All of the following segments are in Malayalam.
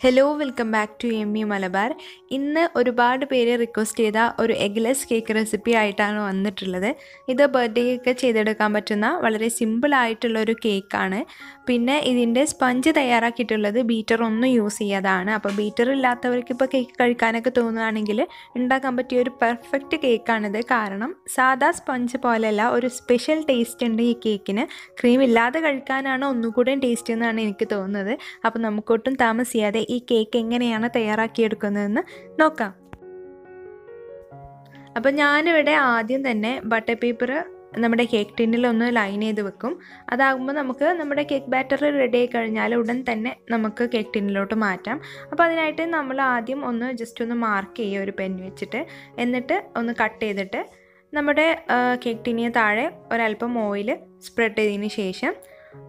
Hello welcome back to M E Malabar ഇന്ന് ഒരുപാട് പേര് റിക്വസ്റ്റ് ചെയ്ത ഒരു എഗ്ലെസ് കേക്ക് റെസിപ്പി ആയിട്ടാണ് വന്നിട്ടുള്ളത്. ഇത് ബർത്ത്ഡേക്ക് ചെയ്തെടുക്കാൻ പറ്റുന്ന വളരെ സിമ്പിൾ ആയിട്ടുള്ള ഒരു കേക്കാണ് പിന്നെ ഇതിന്റെ സ്പഞ്ച് തയ്യാറാക്കിയിട്ടുള്ളത് ബീറ്റർ ഒന്നും യൂസ് ചെയ്യാതാണ് അപ്പോൾ ബീറ്റർ ഇല്ലാത്തവർക്ക് ഇപ്പോൾ കേക്ക് കഴിക്കാനൊക്കെ തോന്നുകയാണെങ്കിൽ ഉണ്ടാക്കാൻ പറ്റിയ ഒരു പെർഫെക്റ്റ് കേക്കാണിത് കാരണം സാധാ സ്പഞ്ച് പോലെയല്ല ഒരു സ്പെഷ്യൽ ടേസ്റ്റ് ഉണ്ട് ഈ കേക്കിന് ക്രീം ഇല്ലാതെ കഴിക്കാനാണ് ഒന്നുകൂടെ ടേസ്റ്റ് എന്നാണ് എനിക്ക് തോന്നുന്നത്. അപ്പോൾ നമുക്കൊട്ടും താമസിയാതെ ഈ കേക്ക് എങ്ങനെയാണ് തയ്യാറാക്കിയെടുക്കുന്നതെന്ന് നോക്കാം. അപ്പം ഞാനിവിടെ ആദ്യം തന്നെ ബട്ടർ പേപ്പർ നമ്മുടെ കേക്ക് ടിന്നിൽ ഒന്ന് ലൈൻ ചെയ്ത് വെക്കും. അതാകുമ്പോൾ നമുക്ക് നമ്മുടെ കേക്ക് ബാറ്റർ റെഡി ആയി കഴിഞ്ഞാൽ ഉടൻ തന്നെ നമുക്ക് കേക്ക് ടിന്നിലോട്ട് മാറ്റാം. അപ്പോൾ അതിനായിട്ട് നമ്മൾ ആദ്യം ഒന്ന് ജസ്റ്റ് ഒന്ന് മാർക്ക് ചെയ്യുക ഒരു പെൻ വെച്ചിട്ട്. എന്നിട്ട് ഒന്ന് കട്ട് ചെയ്തിട്ട് നമ്മുടെ കേക്ക് ടിന്നിന് താഴെ ഒരല്പം ഓയിൽ സ്പ്രെഡ് ചെയ്തതിന് ശേഷം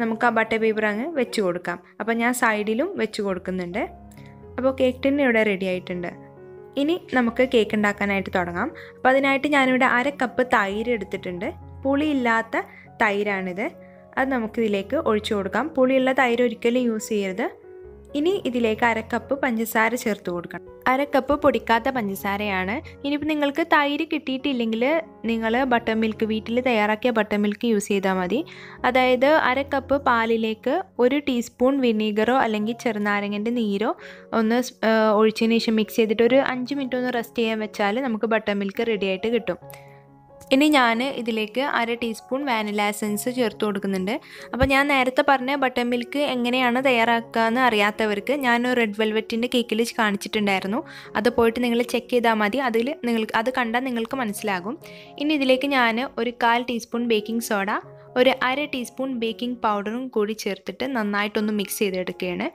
നമുക്ക് ആ ബട്ടർ പേപ്പർ അങ്ങ് വെച്ച് കൊടുക്കാം. അപ്പോൾ ഞാൻ സൈഡിലും വെച്ച് കൊടുക്കുന്നുണ്ട്. അപ്പോൾ കേക്ക് ടിന്ന് ഇവിടെ റെഡി ആയിട്ടുണ്ട്. ഇനി നമുക്ക് കേക്ക് ഉണ്ടാക്കാനായിട്ട് തുടങ്ങാം. അപ്പോൾ അതിനായിട്ട് ഞാനിവിടെ അര കപ്പ് തൈര് എടുത്തിട്ടുണ്ട്. പുളിയില്ലാത്ത തൈരാണിത്. അത് നമുക്കിതിലേക്ക് ഒഴിച്ചു കൊടുക്കാം. പുളിയുള്ള തൈര് ഒരിക്കലും യൂസ് ചെയ്യരുത്. ഇനി ഇതിലേക്ക് അരക്കപ്പ് പഞ്ചസാര ചേർത്ത് കൊടുക്കണം. അരക്കപ്പ് പൊടിക്കാത്ത പഞ്ചസാരയാണ്. ഇനിയിപ്പോൾ നിങ്ങൾക്ക് തൈര് കിട്ടിയിട്ടില്ലെങ്കിൽ നിങ്ങൾ ബട്ടർ മിൽക്ക് വീട്ടിൽ തയ്യാറാക്കിയ ബട്ടർ മിൽക്ക് യൂസ് ചെയ്താൽ മതി. അതായത് അരക്കപ്പ് പാലിലേക്ക് ഒരു ടീസ്പൂൺ വിനീഗറോ അല്ലെങ്കിൽ ചെറുനാരങ്ങന്റെ നീരോ ഒന്ന് ഒഴിച്ചതിന് ശേഷം മിക്സ് ചെയ്തിട്ട് ഒരു അഞ്ച് മിനിറ്റ് ഒന്ന് റെസ്റ്റ് ചെയ്യാൻ വെച്ചാൽ നമുക്ക് ബട്ടർ മിൽക്ക് റെഡി ആയിട്ട് കിട്ടും. ഇനി ഞാൻ ഇതിലേക്ക് അര ടീസ്പൂൺ വാനില എസൻസ് ചേർത്ത് കൊടുക്കുന്നുണ്ട്. അപ്പോൾ ഞാൻ നേരത്തെ പറഞ്ഞ ബട്ടർ മിൽക്ക് എങ്ങനെയാണ് തയ്യാറാക്കുക അറിയാത്തവർക്ക് ഞാൻ റെഡ് വെൽവെറ്റിന്റെ കേക്കിൽ കാണിച്ചിട്ടുണ്ടായിരുന്നു. അത് പോയിട്ട് നിങ്ങൾ ചെക്ക് ചെയ്താൽ മതി. അതിൽ നിങ്ങൾ അത് കണ്ടാൽ നിങ്ങൾക്ക് മനസ്സിലാകും. ഇനി ഇതിലേക്ക് ഞാൻ ഒരു കാൽ ടീസ്പൂൺ ബേക്കിംഗ് സോഡ ഒരു അര ടീസ്പൂൺ ബേക്കിംഗ് പൗഡറും കൂടി ചേർത്തിട്ട് നന്നായിട്ടൊന്ന് മിക്സ് ചെയ്തെടുക്കുകയാണ്.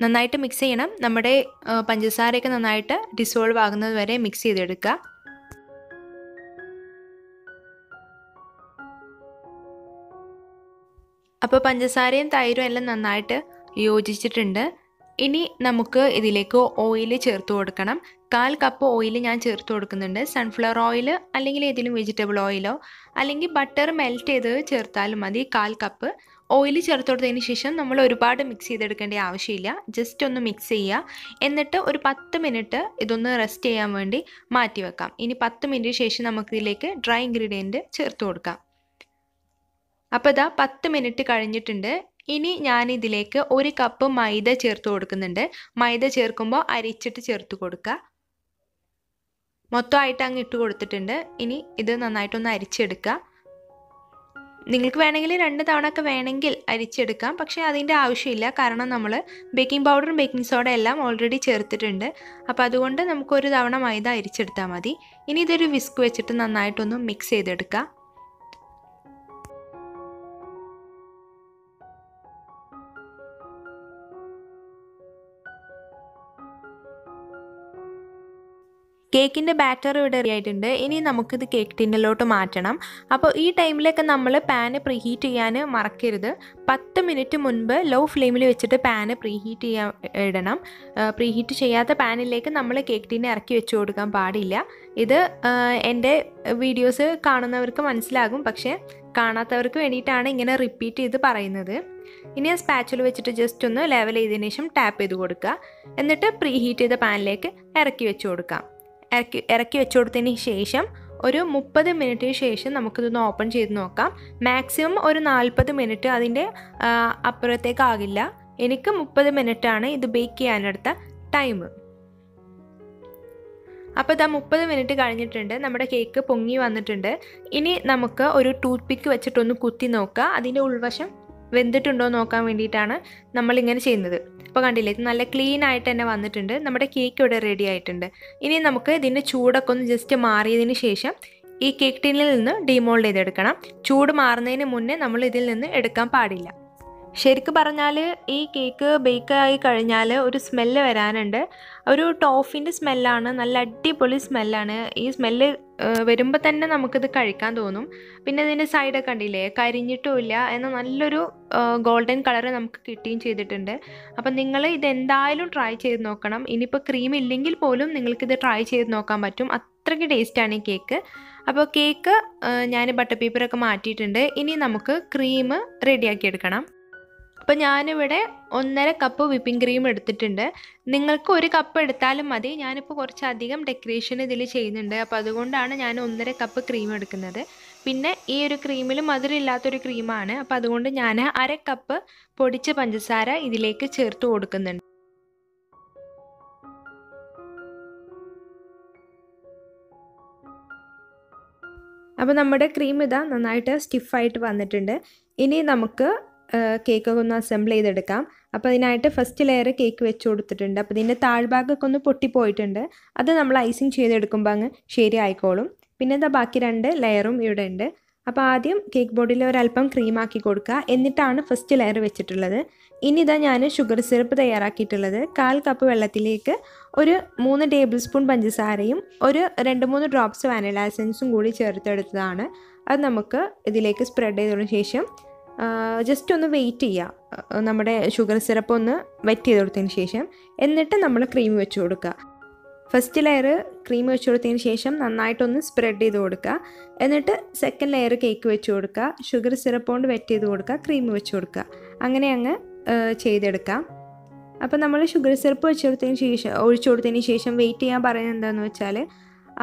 നന്നായിട്ട് മിക്സ് ചെയ്യണം. നമ്മുടെ പഞ്ചസാരയൊക്കെ നന്നായിട്ട് ഡിസോൾവ് ആകുന്നത് വരെ മിക്സ് ചെയ്തെടുക്കുക. അപ്പോൾ പഞ്ചസാരയും തൈരും എല്ലാം നന്നായിട്ട് യോജിച്ചിട്ടുണ്ട്. ഇനി നമുക്ക് ഇതിലേക്ക് ഓയിൽ ചേർത്ത് കൊടുക്കണം. കാൽ കപ്പ് ഓയിൽ ഞാൻ ചേർത്ത് കൊടുക്കുന്നുണ്ട്. സൺഫ്ലവർ ഓയിൽ അല്ലെങ്കിൽ ഏതെങ്കിലും വെജിറ്റബിൾ ഓയിലോ അല്ലെങ്കിൽ ബട്ടർ മെൽറ്റ് ചെയ്ത് ചേർത്താലും മതി കാൽ കപ്പ് ഓയിൽ ചേർത്ത് കൊടുത്തതിന് ശേഷം നമ്മൾ ഒരുപാട് മിക്സ് ചെയ്തെടുക്കേണ്ട ആവശ്യമില്ല. ജസ്റ്റ് ഒന്ന് മിക്സ് ചെയ്യുക. എന്നിട്ട് ഒരു പത്ത് മിനിറ്റ് ഇതൊന്ന് റെസ്റ്റ് ചെയ്യാൻ വേണ്ടി മാറ്റി വെക്കാം ഇനി പത്ത് മിനിറ്റ് ശേഷം നമുക്കിതിലേക്ക് ഡ്രൈ ഇൻഗ്രീഡിയന്റ് ചേർത്ത് കൊടുക്കാം. അപ്പോൾ ഇതാ പത്ത് മിനിറ്റ് കഴിഞ്ഞിട്ടുണ്ട്. ഇനി ഞാൻ ഇതിലേക്ക് ഒരു കപ്പ് മൈദ ചേർത്ത് കൊടുക്കുന്നുണ്ട്. മൈദ ചേർക്കുമ്പോൾ അരിച്ചിട്ട് ചേർത്ത് കൊടുക്കുക മൊത്തമായിട്ട് അങ്ങ് ഇട്ട് കൊടുത്തിട്ടുണ്ട്. ഇനി ഇത് നന്നായിട്ടൊന്ന് അരിച്ചെടുക്കുക നിങ്ങൾക്ക് വേണമെങ്കിൽ രണ്ട് തവണ ഒക്കെ വേണമെങ്കിൽ അരിച്ചെടുക്കാം. പക്ഷേ അതിന്റെ ആവശ്യമില്ല. കാരണം നമ്മൾ ബേക്കിംഗ് പൗഡറും ബേക്കിംഗ് സോഡ എല്ലാം ഓൾറെഡി ചേർത്തിട്ടുണ്ട്. അപ്പോൾ അതുകൊണ്ട് നമുക്കൊരു തവണ മൈദ അരിച്ചെടുത്താൽ മതി. ഇനി ഇതൊരു വിസ്ക് വെച്ചിട്ട് നന്നായിട്ടൊന്ന് മിക്സ് ചെയ്തെടുക്കുക കേക്കിന്റെ ബാറ്റർ ഇവിടെ ആയിട്ടുണ്ട്. ഇനി നമുക്കിത് കേക്ക് ടിന്നിലോട്ട് മാറ്റണം. അപ്പോൾ ഈ ടൈമിലൊക്കെ നമ്മൾ പാന് പ്രീഹീറ്റ് ചെയ്യാൻ മറക്കരുത്. പത്ത് മിനിറ്റ് മുൻപ് ലോ ഫ്ലെയിമിൽ വെച്ചിട്ട് പാന് പ്രീഹീറ്റ് ചെയ്യാൻ ഇടണം. പ്രീഹീറ്റ് ചെയ്യാത്ത പാനിലേക്ക് നമ്മൾ കേക്ക് ടിന്നെ ഇറക്കി വെച്ച് കൊടുക്കാൻ പാടില്ല. ഇത് എന്റെ വീഡിയോസ് കാണുന്നവർക്ക് മനസ്സിലാകും. പക്ഷേ കാണാത്തവർക്ക് വേണ്ടിയിട്ടാണ് ഇങ്ങനെ റിപ്പീറ്റ് ചെയ്ത് പറയുന്നത്. ഇനി ആ സ്പാച്ചിൽ വെച്ചിട്ട് ജസ്റ്റ് ഒന്ന് ലെവൽ ചെയ്തതിന് ശേഷം ടാപ്പ് ചെയ്ത് കൊടുക്കുക. എന്നിട്ട് പ്രീ ഹീറ്റ് ചെയ്ത പാനിലേക്ക് ഇറക്കി വെച്ച് കൊടുക്കാം. ഇറക്കി ഇറക്കി വെച്ച് കൊടുത്തതിന് ശേഷം ഒരു മുപ്പത് മിനിറ്റിന് ശേഷം നമുക്കിതൊന്ന് ഓപ്പൺ ചെയ്ത് നോക്കാം. മാക്സിമം ഒരു നാൽപ്പത് മിനിറ്റ് അതിന്റെ അപ്പുറത്തേക്കാകില്ല. എനിക്ക് മുപ്പത് മിനിറ്റാണ് ഇത് ബേക്ക് ചെയ്യാനെടുത്ത ടൈം അപ്പോൾ ഇതാ മുപ്പത് മിനിറ്റ് കഴിഞ്ഞിട്ടുണ്ട്. നമ്മുടെ കേക്ക് പൊങ്ങി വന്നിട്ടുണ്ട്. ഇനി നമുക്ക് ഒരു ടൂത്ത് പിക്ക് വെച്ചിട്ടൊന്ന് കുത്തി നോക്കുക അതിന്റെ ഉൾവശം വെന്തിട്ടുണ്ടോ നോക്കാൻ വേണ്ടിയിട്ടാണ് നമ്മളിങ്ങനെ ചെയ്യുന്നത്. ഇപ്പോൾ കണ്ടില്ലേ ഇത് നല്ല ക്ലീൻ ആയിട്ട് തന്നെ വന്നിട്ടുണ്ട്. നമ്മുടെ കേക്ക് ഇവിടെ റെഡി ആയിട്ടുണ്ട്. ഇനി നമുക്ക് ഇതിന്റെ ചൂടൊക്കെ ഒന്ന് ജസ്റ്റ് മാറിയതിന് ശേഷം ഈ കേക്ക് ടീനിൽ നിന്ന് ഡിമോൾഡ് ചെയ്തെടുക്കണം. ചൂട് മാറുന്നതിന് മുന്നേ നമ്മൾ ഇതിൽ നിന്ന് എടുക്കാൻ പാടില്ല. ശരിക്കും പറഞ്ഞാൽ ഈ കേക്ക് ബേക്ക് ആയി കഴിഞ്ഞാൽ ഒരു സ്മെല്ല് വരാനുണ്ട്. ഒരു ടോഫിന്റെ സ്മെല്ലാണ് നല്ല അടിപൊളി സ്മെല്ലാണ്. ഈ സ്മെല്ല് വരുമ്പോൾ തന്നെ നമുക്കിത് കഴിക്കാൻ തോന്നും. പിന്നെ ഇതിന്റെ സൈഡൊക്കെ കണ്ടില്ലേ കരിഞ്ഞിട്ടുമില്ല എന്ന നല്ലൊരു ഗോൾഡൻ കളർ നമുക്ക് കിട്ടുകയും ചെയ്തിട്ടുണ്ട്. അപ്പം നിങ്ങൾ ഇതെന്തായാലും ട്രൈ ചെയ്ത് നോക്കണം. ഇനിയിപ്പോൾ ക്രീം ഇല്ലെങ്കിൽ പോലും നിങ്ങൾക്കിത് ട്രൈ ചെയ്ത് നോക്കാൻ പറ്റും. അത്രയ്ക്ക് ടേസ്റ്റാണ് ഈ കേക്ക്. അപ്പോൾ കേക്ക് ഞാൻ ബട്ടർ പേപ്പറൊക്കെ മാറ്റിയിട്ടുണ്ട്. ഇനി നമുക്ക് ക്രീം റെഡിയാക്കി എടുക്കണം. അപ്പോൾ ഞാനിവിടെ ഒന്നര കപ്പ് വിപ്പിംഗ് ക്രീം എടുത്തിട്ടുണ്ട്. നിങ്ങൾക്ക് ഒരു കപ്പ് എടുത്താലും മതി. ഞാനിപ്പോൾ കുറച്ചധികം ഡെക്കറേഷൻ ഇതിൽ ചെയ്യുന്നുണ്ട്. അപ്പോൾ അതുകൊണ്ടാണ് ഞാൻ ഒന്നര കപ്പ് ക്രീം എടുക്കുന്നത്. പിന്നെ ഈ ഒരു ക്രീമിൽ മധുരമില്ലാത്തൊരു ക്രീമാണ് അപ്പോൾ അതുകൊണ്ട് ഞാൻ അര കപ്പ് പൊടിച്ച പഞ്ചസാര ഇതിലേക്ക് ചേർത്ത് കൊടുക്കുന്നുണ്ട്. അപ്പോൾ നമ്മുടെ ക്രീം ഇതാ നന്നായിട്ട് സ്റ്റിഫായിട്ട് വന്നിട്ടുണ്ട്. ഇനി നമുക്ക് കേക്കൊക്കെ ഒന്ന് അസംബിൾ ചെയ്തെടുക്കാം. അപ്പോൾ അതിനായിട്ട് ഫസ്റ്റ് ലെയർ കേക്ക് വെച്ച് കൊടുത്തിട്ടുണ്ട്. അപ്പോൾ ഇതിന്റെ താഴ്ഭാഗമൊക്കെ ഒന്ന് പൊട്ടിപ്പോയിട്ടുണ്ട്. അത് നമ്മൾ ഐസിങ് ചെയ്തെടുക്കുമ്പോൾ അങ്ങ് ശരിയായിക്കോളും. പിന്നെ എന്താ ബാക്കി രണ്ട് ലെയറും ഇവിടെ ഉണ്ട്. അപ്പോൾ ആദ്യം കേക്ക് ബോർഡിൽ ഒരല്പം ക്രീം ആക്കി കൊടുക്കുക. എന്നിട്ടാണ് ഫസ്റ്റ് ലെയർ വെച്ചിട്ടുള്ളത്. ഇനി ഇതാ ഞാൻ ഷുഗർ സിറപ്പ് തയ്യാറാക്കിയിട്ടുള്ളത്. കാൽ കപ്പ് വെള്ളത്തിലേക്ക് ഒരു മൂന്ന് ടേബിൾ സ്പൂൺ പഞ്ചസാരയും ഒരു രണ്ട് മൂന്ന് ഡ്രോപ്സ് വാനില എസൻസും കൂടി ചേർത്തെടുത്തതാണ്. അത് നമുക്ക് ഇതിലേക്ക് സ്പ്രെഡ് ചെയ്തതിനു ശേഷം ജസ്റ്റ് ഒന്ന് വെയിറ്റ് ചെയ്യുക നമ്മുടെ ഷുഗർ സിറപ്പ് ഒന്ന് വെറ്റ് ചെയ്ത് കൊടുത്തതിന് ശേഷം എന്നിട്ട് നമ്മൾ ക്രീം വെച്ച് കൊടുക്കുക. ഫസ്റ്റ് ലെയർ ക്രീം വെച്ച് കൊടുത്തതിന് ശേഷം നന്നായിട്ടൊന്ന് സ്പ്രെഡ് ചെയ്ത് കൊടുക്കുക. എന്നിട്ട് സെക്കൻഡ് ലെയർ കേക്ക് വെച്ച് കൊടുക്കുക. ഷുഗർ സിറപ്പ് കൊണ്ട് വെറ്റ് ചെയ്ത് കൊടുക്കുക ക്രീം വെച്ച് കൊടുക്കുക. അങ്ങനെ അങ്ങ് ചെയ്തെടുക്കാം. അപ്പോൾ നമ്മൾ ഷുഗർ സിറപ്പ് വെച്ച് കൊടുത്തതിന് ശേഷം ഒഴിച്ചു കൊടുത്തതിന് ശേഷം വെയിറ്റ് ചെയ്യാൻ പറയുന്നത് എന്താണെന്ന് വെച്ചാൽ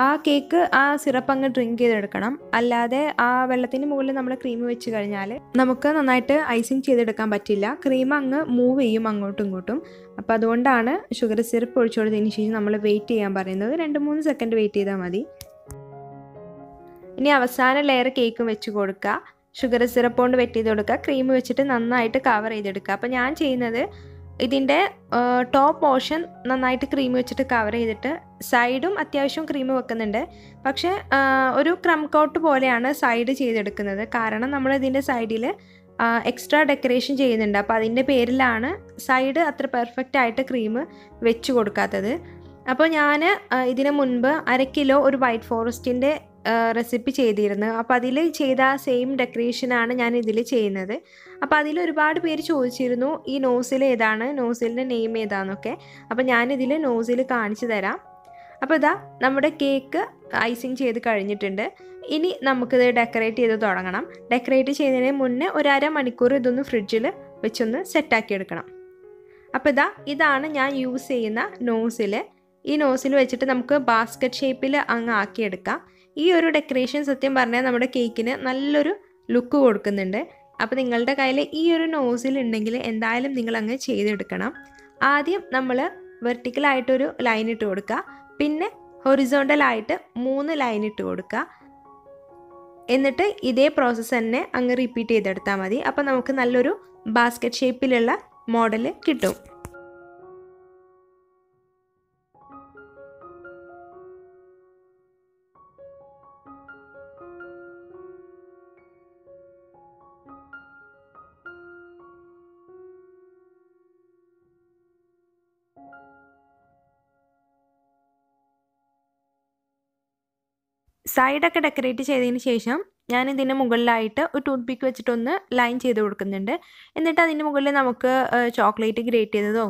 ആ കേക്ക് ആ സിറപ്പ് അങ്ങ് ഡ്രിങ്ക് ചെയ്തെടുക്കണം. അല്ലാതെ ആ വെള്ളത്തിന് മുകളിൽ നമ്മൾ ക്രീം വെച്ച് കഴിഞ്ഞാൽ നമുക്ക് നന്നായിട്ട് ഐസിങ് ചെയ്തെടുക്കാൻ പറ്റില്ല. ക്രീം അങ്ങ് മൂവ് ചെയ്യും അങ്ങോട്ടും ഇങ്ങോട്ടും. അപ്പോൾ അതുകൊണ്ടാണ് ഷുഗർ സിറപ്പ് ഒഴിച്ചു കൊടുത്തതിന് ശേഷം നമ്മൾ വെയിറ്റ് ചെയ്യാൻ പറയുന്നത്. രണ്ട് മൂന്ന് സെക്കൻഡ് വെയിറ്റ് ചെയ്താൽ മതി. ഇനി അവസാന ലെയർ കേക്കും വെച്ച് കൊടുക്കുക ഷുഗർ സിറപ്പ് കൊണ്ട് വെറ്റ് ചെയ്ത് കൊടുക്കുക ക്രീം വെച്ചിട്ട് നന്നായിട്ട് കവർ ചെയ്തെടുക്കുക അപ്പോൾ ഞാൻ ചെയ്യുന്നത് ഇതിന്റെ ടോപ്പ് പോർഷൻ നന്നായിട്ട് ക്രീം വെച്ചിട്ട് കവർ ചെയ്തിട്ട് സൈഡും അത്യാവശ്യം ക്രീം വെക്കുന്നുണ്ട്. പക്ഷേ ഒരു ക്രം കോട്ട് പോലെയാണ് സൈഡ് ചെയ്തെടുക്കുന്നത്. കാരണം നമ്മൾ ഇതിന്റെ സൈഡിൽ എക്സ്ട്രാ ഡെക്കറേഷൻ ചെയ്യുന്നുണ്ട്. അപ്പോൾ അതിന്റെ പേരിലാണ് സൈഡ് അത്ര പെർഫെക്റ്റ് ആയിട്ട് ക്രീം വെച്ച് കൊടുക്കാത്തത്. അപ്പോൾ ഞാൻ ഇതിന് മുൻപ് അര കിലോ ഒരു വൈറ്റ് ഫോറസ്റ്റിന്റെ റെസിപ്പി ചെയ്തിരുന്നു. അപ്പോൾ അതിൽ ചെയ്ത സെയിം ഡെക്കറേഷനാണ് ഞാൻ ഇതിൽ ചെയ്യുന്നത്. അപ്പോൾ അതിൽ ഒരുപാട് പേര് ചോദിച്ചിരുന്നു ഈ നോസിൽ ഏതാണ്? നോസിലിന്റെ നെയിം ഏതാണെന്നൊക്കെ അപ്പോൾ ഞാനിതിൽ നോസിൽ കാണിച്ചു തരാം. അപ്പോൾ ഇതാ നമ്മുടെ കേക്ക് ഐസിങ് ചെയ്ത് കഴിഞ്ഞിട്ടുണ്ട്. ഇനി നമുക്കിത് ഡെക്കറേറ്റ് ചെയ്ത് തുടങ്ങണം. ഡെക്കറേറ്റ് ചെയ്യുന്നതിന് മുന്നേ ഒരു അര മണിക്കൂർ ഇതൊന്ന് ഫ്രിഡ്ജിൽ വെച്ചൊന്ന് സെറ്റാക്കി എടുക്കണം. അപ്പോൾ ഇതാ ഇതാണ് ഞാൻ യൂസ് ചെയ്യുന്ന നോസിൽ ഈ നോസിൽ വെച്ചിട്ട് നമുക്ക് ബാസ്ക്കറ്റ് ഷേപ്പിൽ അങ്ങ് ആക്കിയെടുക്കാം ഈ ഒരു ഡെക്കറേഷൻ സത്യം പറഞ്ഞാൽ നമ്മുടെ കേക്കിന് നല്ലൊരു ലുക്ക് കൊടുക്കുന്നുണ്ട്. അപ്പോൾ നിങ്ങളുടെ കയ്യിൽ ഈ ഒരു നോസിൽ ഉണ്ടെങ്കിൽ എന്തായാലും നിങ്ങൾ അങ്ങ് ചെയ്തെടുക്കണം. ആദ്യം നമ്മൾ വെർട്ടിക്കലായിട്ടൊരു ലൈൻ ഇട്ട് കൊടുക്കുക പിന്നെ ഹൊറിസോണ്ടലായിട്ട് മൂന്ന് ലൈൻ ഇട്ട് കൊടുക്കുക എന്നിട്ട് ഇതേ പ്രോസസ്സ് തന്നെ അങ്ങ് റിപ്പീറ്റ് ചെയ്തെടുത്താൽ മതി. അപ്പോൾ നമുക്ക് നല്ലൊരു ബാസ്ക്കറ്റ് ഷേപ്പിലുള്ള മോഡൽ കിട്ടും. സൈഡൊക്കെ ഡെക്കറേറ്റ് ചെയ്തതിന് ശേഷം ഞാൻ ഇതിന്റെ മുകളിലായിട്ട് ഒരു ടൂത്ത് പിക്ക് വെച്ചിട്ടൊന്ന് ലൈൻ ചെയ്ത് കൊടുക്കുന്നുണ്ട്. എന്നിട്ട് അതിന്റെ മുകളിൽ നമുക്ക് ചോക്ലേറ്റ് ഗ്രേറ്റ് ചെയ്തതോ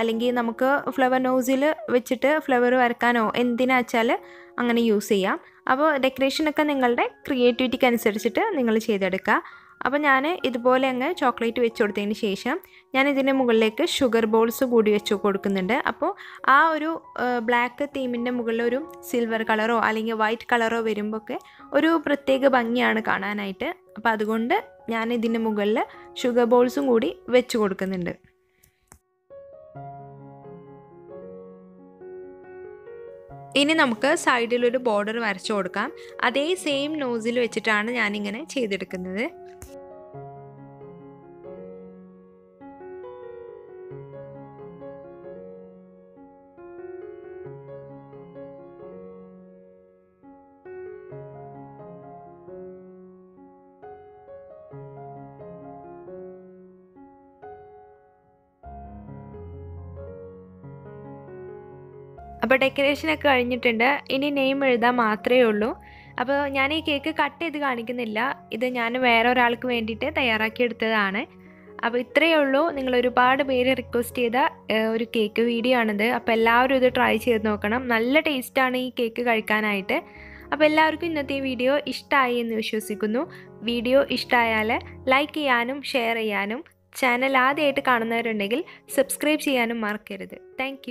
അല്ലെങ്കിൽ നമുക്ക് ഫ്ലവർ നോസിൽ വെച്ചിട്ട് ഫ്ലവർ വരക്കാനോ എന്തിനാ വെച്ചാൽ അങ്ങനെ യൂസ് ചെയ്യാം. അപ്പോൾ ഡെക്കറേഷനൊക്കെ നിങ്ങളുടെ ക്രിയേറ്റിവിറ്റിക്ക് അനുസരിച്ചിട്ട് നിങ്ങൾ ചെയ്തെടുക്കുക. അപ്പോൾ ഞാൻ ഇതുപോലെ അങ്ങ് ചോക്ലേറ്റ് വെച്ച് കൊടുത്തതിന് ശേഷം ഞാൻ ഇതിന്റെ മുകളിലേക്ക് ഷുഗർ ബോൾസ് കൂടി വെച്ച് കൊടുക്കുന്നുണ്ട്. അപ്പോൾ ആ ഒരു ബ്ലാക്ക് തീമിന്റെ മുകളിൽ ഒരു സിൽവർ കളറോ അല്ലെങ്കിൽ വൈറ്റ് കളറോ വരുമ്പോൾ ഒക്കെ ഒരു പ്രത്യേക ഭംഗിയാണ് കാണാനായിട്ട്. അപ്പോൾ അതുകൊണ്ട് ഞാൻ ഇതിന്റെ മുകളിൽ ഷുഗർ ബോൾസും കൂടി വെച്ച് കൊടുക്കുന്നുണ്ട്. ഇനി നമുക്ക് സൈഡിലൊരു ബോർഡർ വരച്ചു കൊടുക്കാം. അതേ സെയിം നോസിൽ വെച്ചിട്ടാണ് ഞാനിങ്ങനെ ചെയ്തെടുക്കുന്നത്. അപ്പോൾ ഡെക്കറേഷനൊക്കെ കഴിഞ്ഞിട്ടുണ്ട്. ഇനി നെയിം എഴുതാൻ മാത്രമേ ഉള്ളൂ. അപ്പോൾ ഞാൻ ഈ കേക്ക് കട്ട് ചെയ്ത് കാണിക്കുന്നില്ല. ഇത് ഞാൻ വേറെ ഒരാൾക്ക് വേണ്ടിയിട്ട് തയ്യാറാക്കിയെടുത്തതാണ് അപ്പോൾ ഇത്രയേ ഉള്ളൂ. നിങ്ങൾ ഒരുപാട് പേര് റിക്വസ്റ്റ് ചെയ്ത ഒരു കേക്ക് വീഡിയോ ആണിത്. അപ്പോൾ എല്ലാവരും ഇത് ട്രൈ ചെയ്ത് നോക്കണം. നല്ല ടേസ്റ്റാണ് ഈ കേക്ക് കഴിക്കാനായിട്ട്. അപ്പോൾ എല്ലാവർക്കും ഇന്നത്തെ ഈ വീഡിയോ ഇഷ്ടമായി എന്ന് വിശ്വസിക്കുന്നു. വീഡിയോ ഇഷ്ടമായാൽ ലൈക്ക് ചെയ്യാനും ഷെയർ ചെയ്യാനും ചാനൽ ആദ്യമായിട്ട് കാണുന്നവരുണ്ടെങ്കിൽ സബ്സ്ക്രൈബ് ചെയ്യാനും മറക്കരുത്. താങ്ക്